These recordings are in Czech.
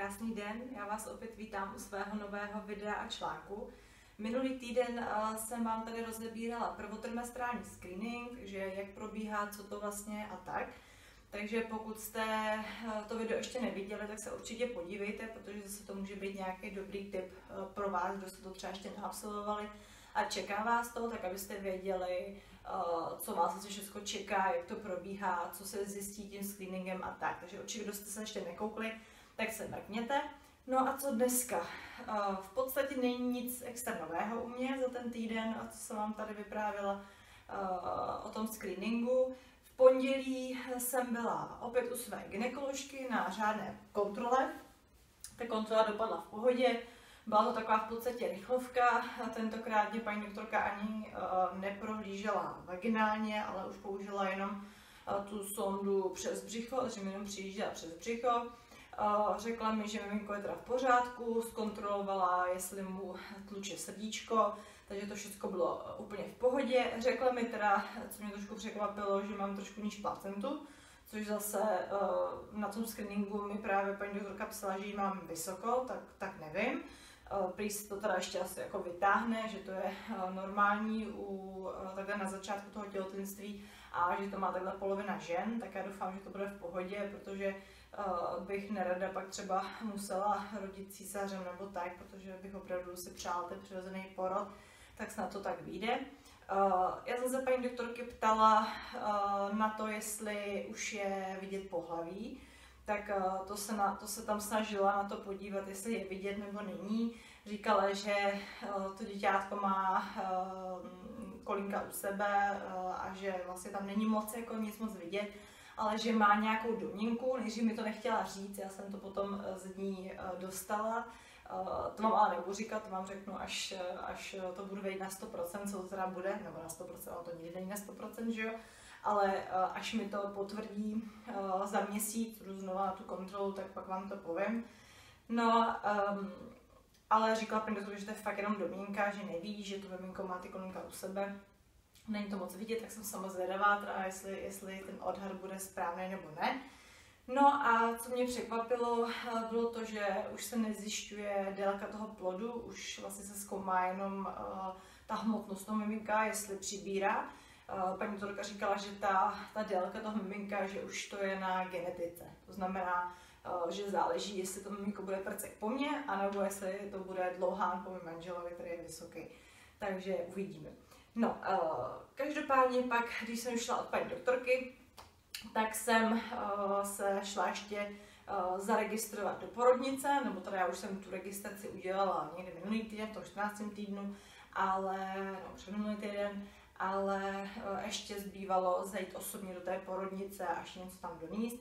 krásný den, já vás opět vítám u svého nového videa a článku. Minulý týden uh, jsem vám tady rozebírala prvotrimestrální screening, že jak probíhá, co to vlastně a tak. Takže pokud jste uh, to video ještě neviděli, tak se určitě podívejte, protože zase to může být nějaký dobrý tip uh, pro vás, kdo jste to třeba ještě neabsolvovali a čeká vás to, tak abyste věděli, co vás asi všechno čeká, jak to probíhá, co se zjistí tím screeningem a tak. Takže určitě, kdo jste se ještě nekoukli, tak se mrkněte. No a co dneska? V podstatě není nic extra nového u mě za ten týden, a co jsem vám tady vyprávila o tom screeningu. V pondělí jsem byla opět u své gynekoložky na řádné kontrole. Ta kontrola dopadla v pohodě, byla to taková v podstatě rychlovka, tentokrát mě paní doktorka ani uh, neprohlížela vaginálně, ale už použila jenom tu sondu přes břicho, takže jenom přijížděla přes břicho. Řekla mi, že miminko je teda v pořádku, zkontrolovala, jestli mu tluče srdíčko, takže to všechno bylo úplně v pohodě. Řekla mi teda, co mě trošku překvapilo, že mám trošku níž placentu, což zase uh, na tom screeningu mi právě paní doktorka psala, že ji mám vysoko, tak, tak nevím. Eh, prý to teda ještě asi jako vytáhne, že to je normální u, takhle na začátku toho těhotenství a že to má takhle polovina žen, tak já doufám, že to bude v pohodě, protože bych nerada pak třeba musela rodit císařem nebo tak, protože bych opravdu si přála ten přirozený porod, tak snad to tak vyjde. Já jsem se paní doktorky ptala na to, jestli už je vidět pohlaví, tak eh, to se, na, to se tam snažila na to podívat, jestli je vidět nebo není. Říkala, že eh, to děťátko má eh, kolínka u sebe a že vlastně tam není moc jako nic moc vidět, ale že má nějakou domněnku, než mi to nechtěla říct, já jsem to potom z ní dostala. To vám ale nebudu říkat, to vám řeknu, až, až to budu vědět na 100%, co to teda bude, nebo na 100%, ale to nikdy není na 100%, že jo ale eh, až mi to potvrdí eh, za měsíc, jdu znovu na tu kontrolu, tak pak vám to povím. No, um, ale říkala paní doktor, že to je fakt jenom domínka, že neví, že to miminko má ty u sebe. Není to moc vidět, tak jsem sama zvědavá, teda jestli, jestli ten odhad bude správný nebo ne. No a co mě překvapilo, eh, bylo to, že už se nezjišťuje délka toho plodu, už vlastně se zkoumá jenom uh, ta hmotnost toho miminka, jestli přibírá. Eh, paní doktorka říkala, že ta, ta délka toho miminka, že už to je na genetice. To znamená, eh, že záleží, jestli to miminko bude prcek po mně, anebo jestli to bude dlouhán po mém manželovi, který je vysoký. Takže uvidíme. No, eh, každopádně pak, když jsem šla od paní doktorky, tak jsem se šla ještě zaregistrovat do porodnice, nebo teda já už jsem tu registraci udělala někdy minulý týden, v tom 14. týdnu, ale, no, před minulý týden, ale eh, ještě zbývalo zajít osobně do té porodnice a ještě něco tam doníst.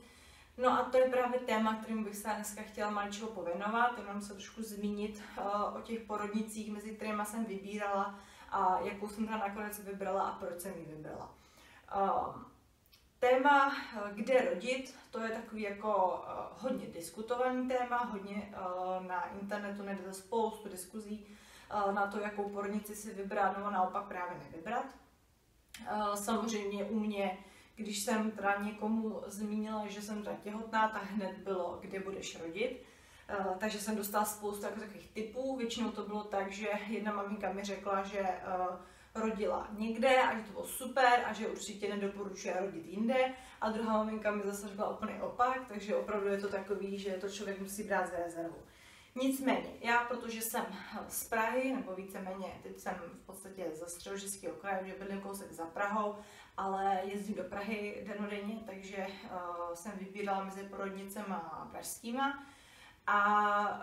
No a to je právě téma, kterým bych se dneska chtěla maličko pověnovat, jenom se trošku zmínit o těch porodnicích, mezi kterými jsem vybírala a jakou jsem teda nakonec vybrala a proč jsem ji vybrala. Uh, téma, kde rodit, to je takový jako uh, hodně diskutovaný téma, hodně uh, na internetu najdete spoustu diskuzí na to, jakou porodnici si vybrat, nebo naopak právě nevybrat. Eh, samozřejmě u mě, když jsem teda někomu zmínila, že jsem teda těhotná, tak hned bylo, kde budeš rodit. Eh, takže jsem dostala spoustu takových typů. Většinou to bylo tak, že jedna maminka mi řekla, že eh, rodila někde a že to bylo super a že určitě nedoporučuje rodit jinde. A druhá maminka mi zase řekla úplně opak, takže opravdu je to takový, že to člověk musí brát z rezervu. Nicméně, já, protože jsem z Prahy, nebo víceméně, teď jsem v podstatě ze středočeského kraje, že bydlím kousek za Prahou, ale jezdím do Prahy denodenně, takže uh, jsem vybírala mezi porodnicema a pražskýma. A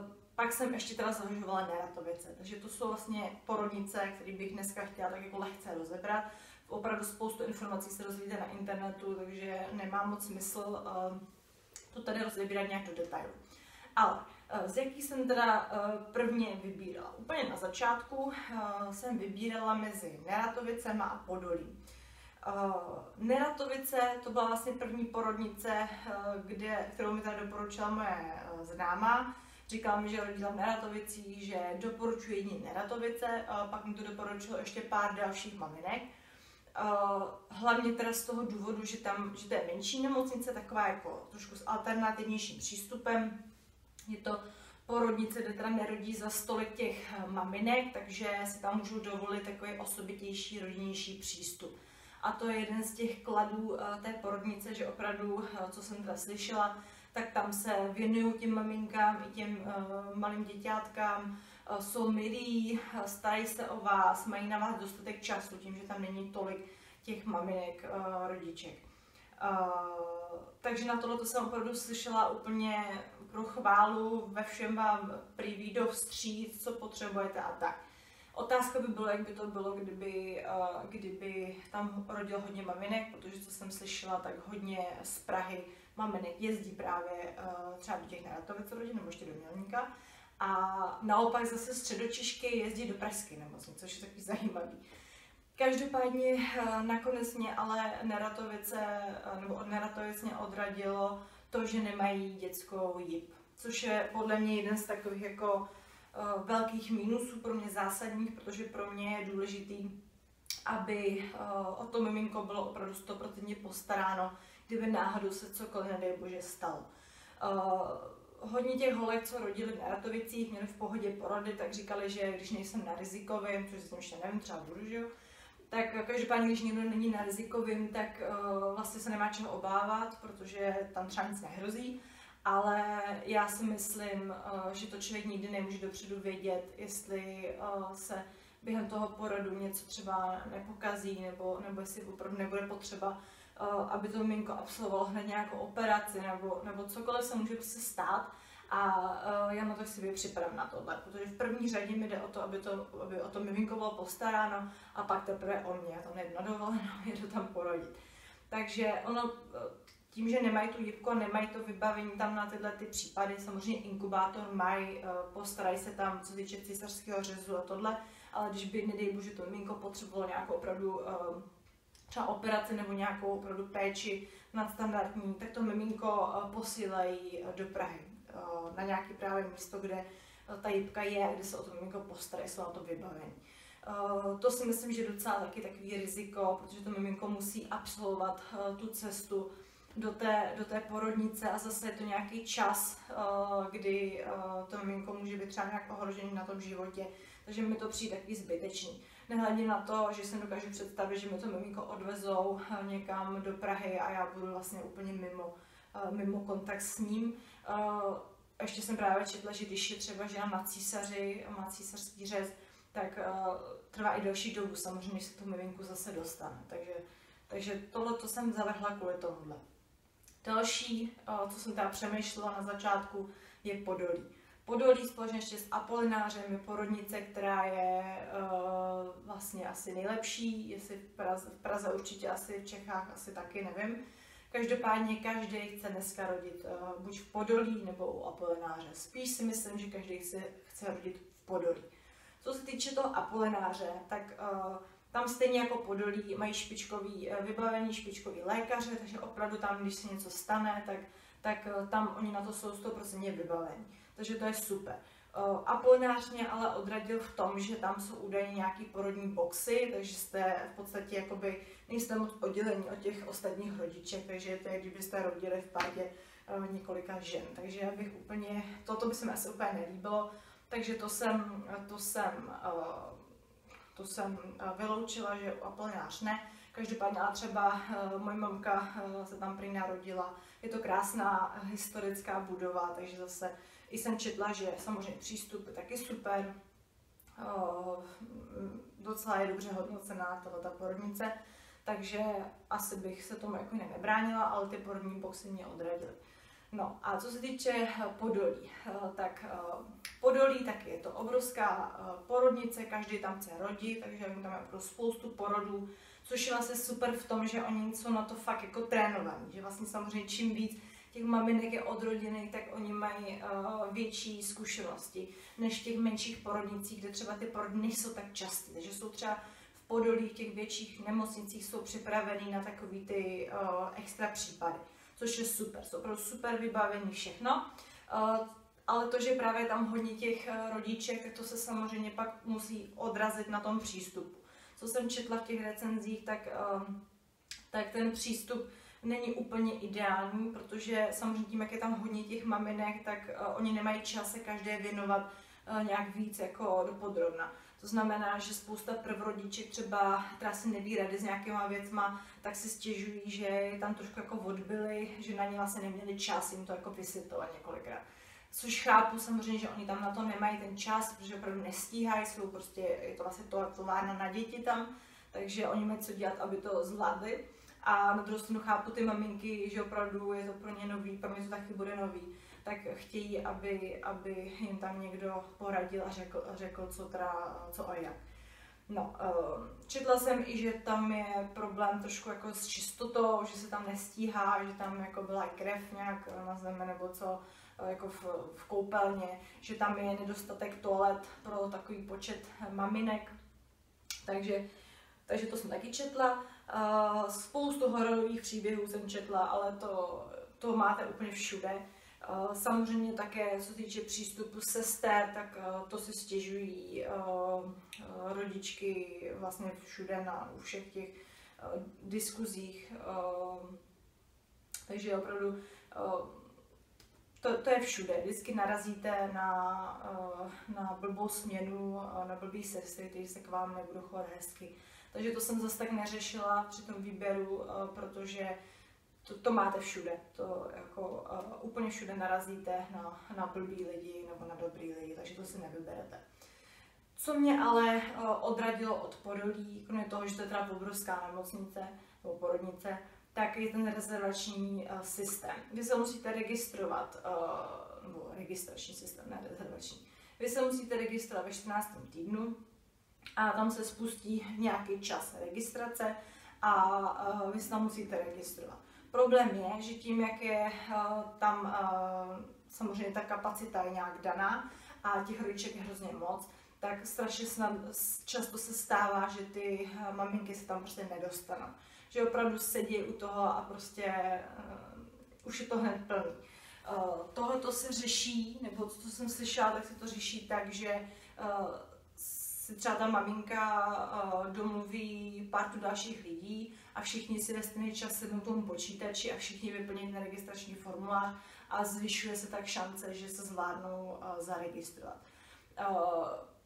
uh, pak jsem ještě teda zvažovala Neratovice, takže to jsou vlastně porodnice, které bych dneska chtěla tak jako lehce rozebrat. Opravdu spoustu informací se dozvíte na internetu, takže nemá moc smysl uh, to tady rozebírat nějak do detailu. Ale Eh, z jaký jsem teda prvně vybírala? Úplně na začátku jsem vybírala mezi Neratovicem a Podolím. Neratovice to byla vlastně první porodnice, kde, kterou mi tady doporučila moje známá. Říkala mi, že rodila v Neratovicích, že doporučuje jiný Neratovice, pak mi to doporučilo ještě pár dalších maminek. Hlavně teda z toho důvodu, že tam, že to je menší nemocnice, taková jako trošku s alternativnějším přístupem, Je to porodnice, kde teda nerodí za stolik těch maminek, takže si tam můžou dovolit takový osobitější, rodinnější přístup. A to je jeden z těch kladů té porodnice, že opravdu, co jsem teda slyšela, tak tam se věnují těm maminkám i těm uh, malým děťátkám, jsou milí, starají se o vás, mají na vás dostatek času, tím, že tam není tolik těch maminek, rodiček. Takže na tohle jsem opravdu slyšela úplně pro chválu, ve všem vám prý do vstříc, co potřebujete a tak. Otázka by bylo, jak by to bylo, kdyby, uh, kdyby tam rodil hodně maminek, protože co jsem slyšela, tak hodně z Prahy maminek jezdí právě uh, třeba do těch Neratovic rodin nebo ještě do Mělníka. A naopak zase středočišky jezdí do pražské nemocnice, což je takový zajímavý. Každopádně uh, nakonec mě ale Neratovice, nebo od Neratovic mě odradilo to, že nemají dětskou JIP, což je podle mě jeden z takových jako velkých mínusů pro mě zásadních, protože pro mě je důležitý, aby uh, o to miminko bylo opravdu 100% postaráno, kdyby náhodou se cokoliv, nedej bože, stalo. Uh, hodně těch holek, co rodili na Ratovicích, měli v pohodě porody, tak říkali, že když nejsem na rizikovém, což jsem ještě nevím, třeba budu, že jo, tak každopádně, když někdo není na rizikovém, tak uh, vlastně se nemá čeho obávat, protože tam třeba nic nehrozí. Ale já si myslím, uh, že to člověk nikdy nemůže dopředu vědět, jestli uh, se během toho porodu něco třeba nepokazí, nebo, nebo jestli opravdu nebude potřeba Eh, aby to miminko absolvovalo hned nějakou operaci nebo, nebo cokoliv se může prostě stát. A já na to si připravím na tohle, protože v první řadě mi jde o to, aby, to, aby o to miminko bylo postaráno a pak teprve o mě. Já tam nejdu na dovolenou, jedu tam porodit. Takže ono, eh, tím, že nemají tu jibku a nemají to vybavení tam na tyhle ty případy, samozřejmě inkubátor mají, postarají se tam, co týče císařského řezu a tohle, ale když by, nedej bože, to miminko potřebovalo nějakou opravdu třeba operaci nebo nějakou opravdu péči nadstandardní, tak to miminko eh, posílají eh, do Prahy eh, na nějaké právě místo, kde ta jibka je, kde se o to miminko postarají, jsou na to vybavení. To si myslím, že je docela taky takový riziko, protože to miminko musí absolvovat tu cestu do té, do té porodnice a zase je to nějaký čas, kdy to miminko může být třeba nějak ohrožený na tom životě, takže mi to přijde takový zbytečný. Nehledě na to, že si dokážu představit, že mi to miminko odvezou eh, někam do Prahy a já budu vlastně úplně mimo, eh, mimo kontakt s ním. Eh, ještě jsem právě četla, že když je třeba žena na císaři, má císařský řez, tak trvá i delší dobu samozřejmě, než se to miminku zase dostane. Takže, takže tohle to jsem zavrhla kvůli tomuhle. Další, co jsem teda přemýšlela na začátku, je podolí. Podolí společně ještě s Apolinářem je porodnice, která je uh, vlastně asi nejlepší, jestli v Praze, v Praze určitě asi, v Čechách asi taky, nevím. Každopádně každý chce dneska rodit uh, buď v Podolí nebo u Apolináře. Spíš si myslím, že každý chce, chce rodit v Podolí. Co se týče toho Apolináře, tak uh, tam stejně jako Podolí mají špičkový uh, vybavení, špičkový lékaře, takže opravdu tam, když se něco stane, tak, tak uh, tam oni na to jsou 100% vybavení takže to je super. Uh, Apolinář mě ale odradil v tom, že tam jsou údajně nějaký porodní boxy, takže jste v podstatě jakoby nejste moc oddělení od těch ostatních rodiček, takže to je, kdybyste rodili v pádě několika žen. Takže já bych úplně, toto by se mi asi úplně nelíbilo, takže to jsem, to jsem, uh, to jsem vyloučila, že Apolinář ne. Každopádně ale třeba uh, moje mamka uh, se tam prý narodila. Je to krásná historická budova, takže zase i jsem četla, že samozřejmě přístup je taky super, docela je dobře hodnocená ta porodnice, takže asi bych se tomu jako nebránila, ale ty porodní boxy mě odradily. No a co se týče Podolí, tak Podolí tak je to obrovská porodnice, každý tam chce rodit, takže tam je spoustu porodů, což je vlastně super v tom, že oni jsou na to fakt jako trénovaní, že vlastně samozřejmě čím víc těch maminek je od rodiny, tak oni mají větší zkušenosti než těch menších porodnicích, kde třeba ty porody nejsou tak časté, takže jsou třeba v Podolí, těch větších nemocnicích jsou připravený na takový ty extra případy, což je super, jsou opravdu super vybavení všechno. Uh, ale to, že právě tam hodně těch rodiček, tak to se samozřejmě pak musí odrazit na tom přístupu. Co jsem četla v těch recenzích, tak, tak ten přístup není úplně ideální, protože samozřejmě tím, jak je tam hodně těch maminek, tak oni nemají čas se každé věnovat nějak víc jako dopodrobna. To znamená, že spousta prvorodiček třeba, která si neví rady s nějakýma věcma, tak si stěžují, že je tam trošku jako odbyli, že na ně vlastně neměli čas jim to jako vysvětlovat několikrát. Což chápu samozřejmě, že oni tam na to nemají ten čas, protože opravdu nestíhají, jsou prostě, je to vlastně to továrna na děti tam, takže oni mají co dělat, aby to zvládli. A na druhou stranu chápu ty maminky, že opravdu je to pro ně nový, pro mě to taky bude nový, tak chtějí, aby, aby jim tam někdo poradil a řekl, řekl co, teda, co a jak. No, eh, četla jsem i, že tam je problém trošku jako s čistotou, že se tam nestíhá, že tam jako byla krev nějak na zemi nebo co, eh, jako v, v koupelně, že tam je nedostatek toalet pro takový počet maminek. Takže, takže to jsem taky četla. Uh, spoustu hororových příběhů jsem četla, ale to, to máte úplně všude. Uh, samozřejmě také, co týče přístupu sester, tak uh, to si stěžují rodičky vlastně všude na u všech těch diskuzích. Takže opravdu to, to je všude. Vždycky narazíte na, na blbou směnu, na blbý sestry, kteří se k vám nebudou chovat hezky. Takže to jsem zase tak neřešila při tom výběru, eh, protože to, to máte všude. To jako uh, úplně všude narazíte na, na blbý lidi nebo na dobrý lidi, takže to si nevyberete. Co mě ale uh, odradilo od porodí, kromě toho, že to je teda obrovská nemocnice nebo porodnice, tak je ten rezervační uh, systém. Vy se musíte registrovat, uh, nebo registrační systém, ne rezervační. Vy se musíte registrovat ve 14. týdnu, a tam se spustí nějaký čas registrace a vy se tam musíte registrovat. Problém je, že tím, jak je tam samozřejmě ta kapacita je nějak daná a těch rodiček je hrozně moc, tak strašně snad, často se stává, že ty maminky se tam prostě nedostanou. Že opravdu sedí u toho a prostě uh, už je to hned plný. Uh, Tohle to se řeší, nebo co jsem slyšela, tak se to řeší tak, že uh, si třeba ta maminka uh, domluví pár tu dalších lidí a všichni si ve stejný čas sednou tomu počítači a všichni vyplní ten registrační formulář a zvyšuje se tak šance, že se zvládnou uh, zaregistrovat. Uh,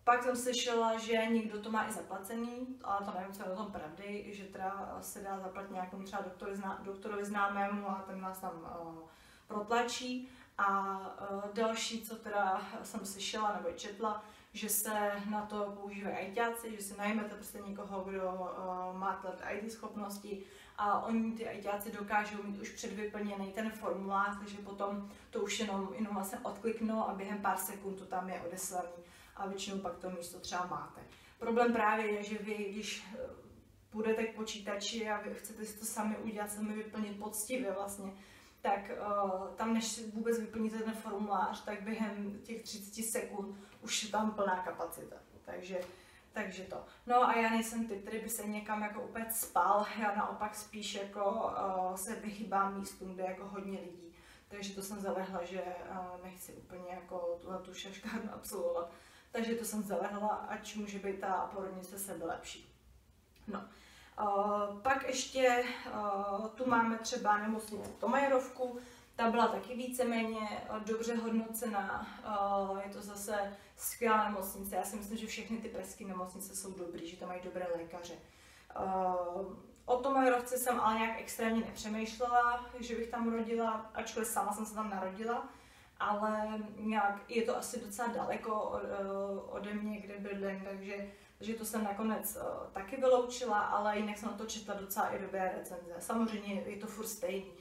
pak jsem slyšela, že někdo to má i zaplacený, ale to nevím, co je o tom pravdy, že teda se dá zaplatit nějakému třeba doktorovi, zná, doktorovi známému a ten nás tam uh, protlačí. A další, co teda jsem slyšela nebo četla, že se na to používají ajťáci, že si najmete prostě někoho, kdo uh, má IT schopnosti a oni ty ajťáci dokážou mít už předvyplněný ten formulář, takže potom to už jenom, jenom vlastně odkliknou a během pár sekund to tam je odeslaný a většinou pak to místo třeba máte. Problém právě je, že vy, když eh, budete k počítači a vy chcete si to sami udělat, sami vyplnit poctivě vlastně, tak uh, tam než vůbec vyplníte ten formulář, tak během těch 30 sekund už je tam plná kapacita. Takže, takže to. No a já nejsem typ, který by se někam jako úplně spal, já naopak spíš jako uh, se vyhýbám místům, kde jako hodně lidí. Takže to jsem zalehla, že uh, nechci úplně jako tuhle tu šaškárnu absolvovat. Takže to jsem zalehla, ať může být ta porodnice sebe lepší. No. Uh, pak ještě uh, tu máme třeba nemocnici Tomajerovku, ta byla taky víceméně dobře hodnocena, uh, je to zase skvělá nemocnice. Já si myslím, že všechny ty pražské nemocnice jsou dobrý, že tam mají dobré lékaře. O Tomajerovce jsem ale nějak extrémně nepřemýšlela, že bych tam rodila, ačkoliv sama jsem se tam narodila, ale nějak je to asi docela daleko ode mě, kde bydlím, takže takže to jsem nakonec uh, taky vyloučila, ale jinak jsem na to četla docela i dobré recenze. Samozřejmě je to furt stejný.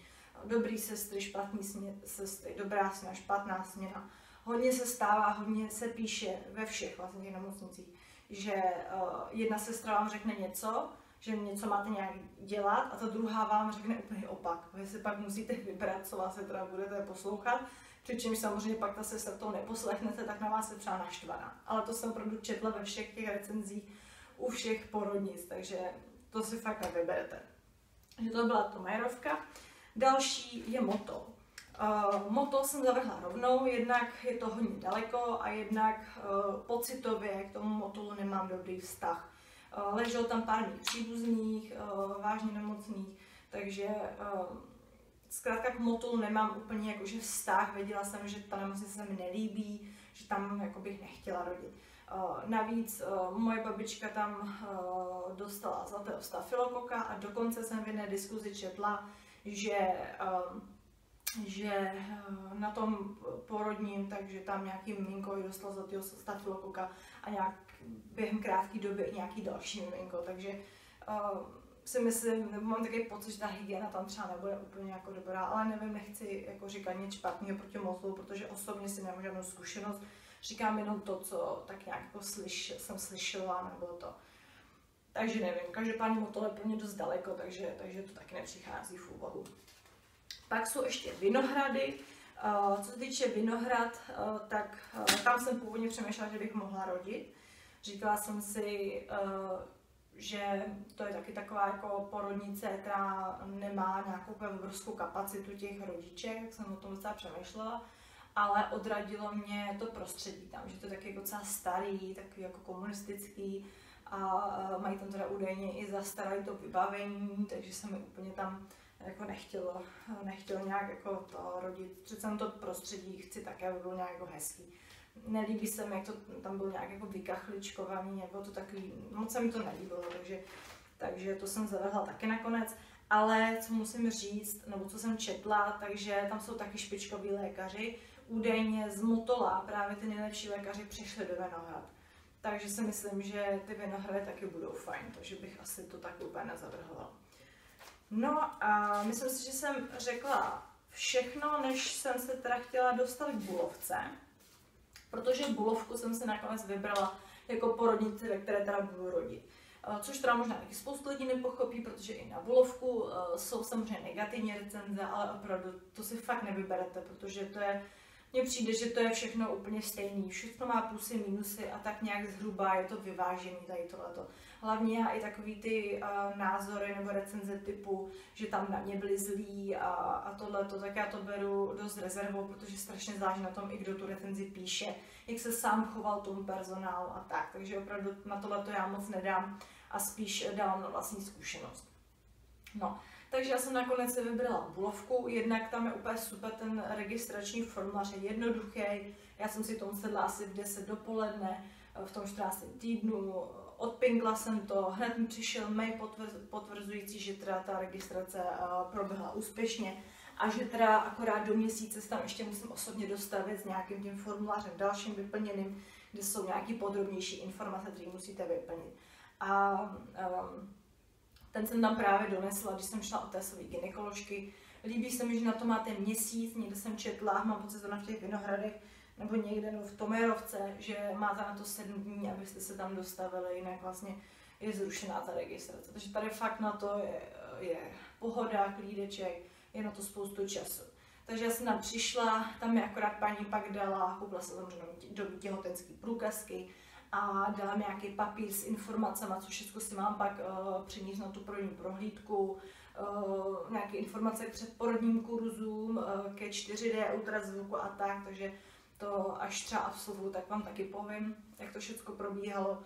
Dobrý sestry, špatný smě, sestry, dobrá směna, špatná směna. Hodně se stává, hodně se píše ve všech vlastně nemocnicích, že uh, jedna sestra vám řekne něco, že něco máte nějak dělat a ta druhá vám řekne úplně opak. Vy si pak musíte vybrat, co vás se teda budete poslouchat Přičemž samozřejmě pak ta sestra to neposlechnete, tak na vás je třeba naštvaná. Ale to jsem opravdu četla ve všech těch recenzích u všech porodnic, takže to si fakt nevyberete. Takže to byla to Majerovka. Další je moto. Uh, moto jsem zavrhla rovnou, jednak je to hodně daleko a jednak uh, pocitově k tomu motolu nemám dobrý vztah. Uh, leželo tam pár mých příbuzných, uh, vážně nemocných, takže uh, zkrátka k motulu nemám úplně jakože vztah, věděla jsem, že ta nemocnice se mi nelíbí, že tam jako bych nechtěla rodit. Navíc moje babička tam dostala zlatého stafilokoka a dokonce jsem v jedné diskuzi četla, že že na tom porodním, takže tam nějaký miminko dostal zlatého stafilokoka a nějak během krátké doby nějaký další miminko, takže uh, si myslím, nebo mám takový pocit, že ta hygiena tam třeba nebude úplně jako dobrá, ale nevím, nechci jako říkat nic špatného proti mozlu, protože osobně si nemám žádnou zkušenost, říkám jenom to, co tak nějak jako slyš, jsem slyšela, nebo to. Takže nevím, každopádně motol je plně dost daleko, takže, takže to taky nepřichází v úvahu. Pak jsou ještě vinohrady. Uh, co se týče vinohrad, uh, tak uh, tam jsem původně přemýšlela, že bych mohla rodit. Říkala jsem si, že to je taky taková jako porodnice, která nemá nějakou obrovskou kapacitu těch rodiček, jak jsem o tom docela přemýšlela, ale odradilo mě to prostředí tam, že to je taky jako docela starý, takový jako komunistický a mají tam teda údajně i zastaralý to vybavení, takže se mi úplně tam jako nechtělo, nechtělo nějak jako to rodit. Přece to prostředí chci také, aby bylo nějak jako hezký nelíbí se mi, jak to tam bylo nějak jako vykachličkovaný, nebo to takový, moc se mi to nelíbilo, takže, takže to jsem zavrhla taky nakonec. Ale co musím říct, nebo co jsem četla, takže tam jsou taky špičkoví lékaři. Údajně z Motola právě ty nejlepší lékaři přišli do Vinohrad. Takže si myslím, že ty Vinohrady taky budou fajn, takže bych asi to tak úplně nezavrhla. No a myslím si, že jsem řekla všechno, než jsem se teda chtěla dostat k Bulovce protože Bulovku jsem se nakonec vybrala jako porodnici, ve které teda budu rodit. Eh, což teda možná taky spoustu lidí nepochopí, protože i na Bulovku eh, jsou samozřejmě negativní recenze, ale opravdu to si fakt nevyberete, protože to je, mně přijde, že to je všechno úplně stejný. Všechno má plusy, minusy a tak nějak zhruba je to vyvážený tady tohleto. Hlavně já i takový ty uh, názory nebo recenze typu, že tam na mě byli zlí a, a tohleto, tak já to beru dost rezervou, protože strašně záleží na tom, i kdo tu recenzi píše, jak se sám choval tomu personálu a tak. Takže opravdu na tohleto já moc nedám a spíš dám na vlastní zkušenost. No, takže já jsem nakonec si vybrala Bulovku, jednak tam je úplně super ten registrační formulář, je jednoduchý, já jsem si tomu sedla asi v 10 dopoledne, v tom 14. týdnu, odpingla jsem to, hned mi přišel mail potvrzující, že teda ta registrace proběhla úspěšně a že teda akorát do měsíce se tam ještě musím osobně dostavit s nějakým tím formulářem dalším vyplněným, kde jsou nějaké podrobnější informace, které musíte vyplnit. A um, ten jsem tam právě donesla, když jsem šla od té své gynekoložky. Líbí se mi, že na to máte měsíc, někde jsem četla, mám pocit, že v těch Vinohradech nebo někde no, v Tomerovce, že máte na to sedm dní, abyste se tam dostavili, jinak vlastně je zrušená ta registrace. Takže tady fakt na to je, je pohoda, klídeček, je na to spoustu času. Takže já jsem tam přišla, tam mi akorát paní pak dala, koupila jsem samozřejmě do těhotenský průkazky a dala mi nějaký papír s informacemi, co všechno si mám pak uh, přinést na tu první prohlídku, uh, nějaké informace k předporodním kurzům, uh, ke 4D ultrazvuku a tak, takže to až třeba absolvuju, tak vám taky povím, jak to všechno probíhalo.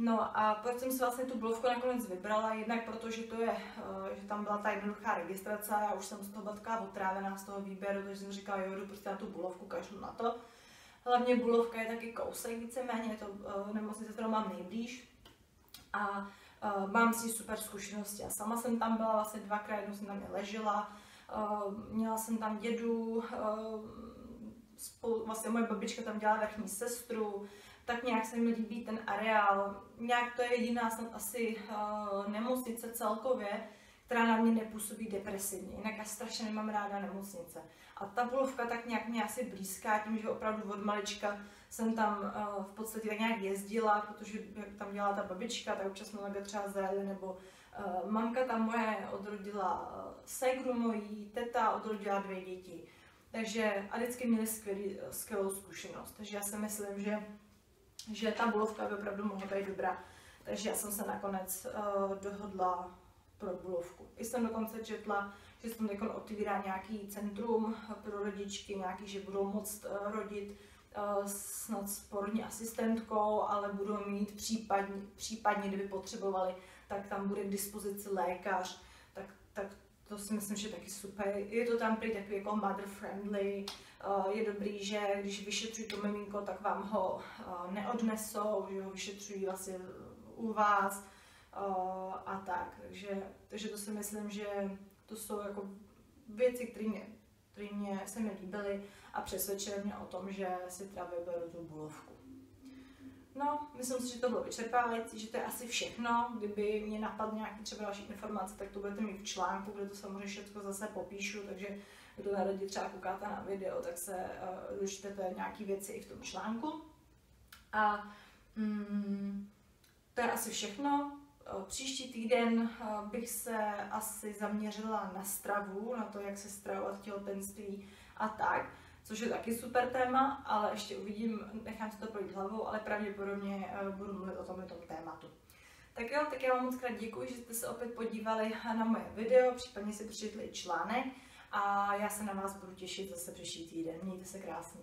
No a proč jsem si vlastně tu blovku nakonec vybrala, jednak proto, že, to je, eh, že tam byla ta jednoduchá registrace já už jsem z toho taková otrávená z toho výběru, takže jsem říkala, jo, jdu prostě na tu bulovku, kašlu na to. Hlavně bulovka je taky kousek víceméně, je to uh, nemocnice, kterou mám nejblíž. A uh, mám si super zkušenosti. Já sama jsem tam byla vlastně dvakrát, jednou jsem tam ležela, měla jsem tam dědu, spolu, vlastně moje babička tam dělá vrchní sestru, tak nějak se mi líbí ten areál. Nějak to je jediná snad asi uh, nemocnice celkově, která na mě nepůsobí depresivně. Jinak já strašně nemám ráda nemocnice. A ta Bulovka tak nějak mě asi blízká, tím, že opravdu od malička jsem tam uh, v podstatě tak nějak jezdila, protože jak tam dělala ta babička, tak občas jsme takhle třeba zajeli, nebo uh, mamka tam moje odrodila uh, segru mojí, teta odrodila dvě děti. Takže a vždycky měli skvělý, skvělou zkušenost. Takže já si myslím, že, že ta bulovka by opravdu mohla být dobrá. Takže já jsem se nakonec uh, dohodla pro bulovku. I jsem dokonce četla, že se tam teď otvírá nějaký centrum pro rodičky, nějaký, že budou moct uh, rodit uh, snad s porodní asistentkou, ale budou mít případně, případně, kdyby potřebovali, tak tam bude k dispozici lékař, tak, tak to si myslím, že je taky super. Je to tam prý takový jako mother friendly, uh, je dobrý, že když vyšetřují to miminko, tak vám ho uh, neodnesou, že ho vyšetřují vlastně u vás a tak. Takže, takže to si myslím, že to jsou jako věci, které mě, které mě se mi líbily a přesvědčily mě o tom, že si teda vyberu tu bulovku. No, myslím si, že to bylo vyčerpávající, že to je asi všechno. Kdyby mě napadl nějaký třeba další informace, tak to budete mít v článku, kde to samozřejmě všechno zase popíšu, takže kdo na třeba koukáte na video, tak se uh, dočtete nějaké věci i v tom článku. A mm, to je asi všechno. Eh, příští týden eh, bych se asi zaměřila na stravu, na to, jak se stravovat v těhotenství a tak což je taky super téma, ale ještě uvidím, nechám si to projít hlavou, ale pravděpodobně uh, budu mluvit o tomhle tom tématu. Tak jo, tak já vám moc krát děkuji, že jste se opět podívali na moje video, případně si přečetli článek a já se na vás budu těšit zase příští týden. Mějte se krásně.